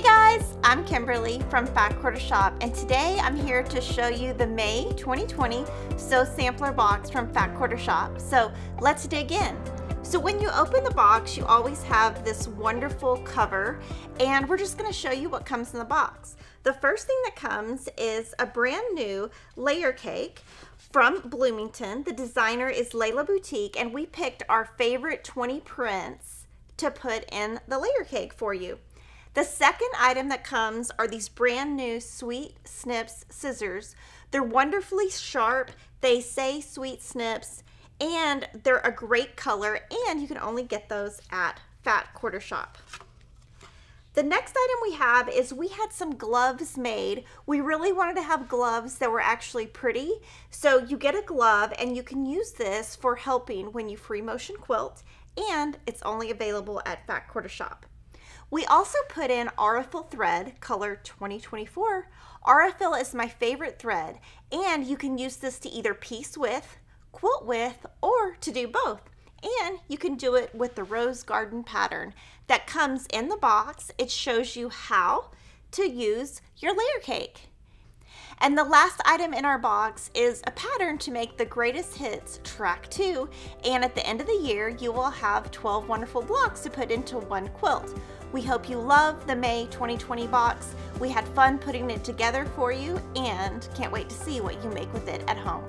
Hey guys, I'm Kimberly from Fat Quarter Shop and today I'm here to show you the May 2020 Sew Sampler box from Fat Quarter Shop. So let's dig in. So when you open the box, you always have this wonderful cover and we're just gonna show you what comes in the box. The first thing that comes is a brand new layer cake from Bloomington. The designer is Lella Boutique and we picked our favorite 20 prints to put in the layer cake for you. The second item that comes are these brand new Sweet Snips scissors. They're wonderfully sharp. They say Sweet Snips and they're a great color and you can only get those at Fat Quarter Shop. The next item we have is we had some gloves made. We really wanted to have gloves that were actually pretty. So you get a glove and you can use this for helping when you free motion quilt and it's only available at Fat Quarter Shop. We also put in Aurifil thread, color 2024. Aurifil is my favorite thread, and you can use this to either piece with, quilt with, or to do both. And you can do it with the Rose Garden pattern that comes in the box. It shows you how to use your layer cake. And the last item in our box is a pattern to make the greatest hits track two. And at the end of the year, you will have 12 wonderful blocks to put into one quilt. We hope you love the May 2020 box. We had fun putting it together for you and can't wait to see what you make with it at home.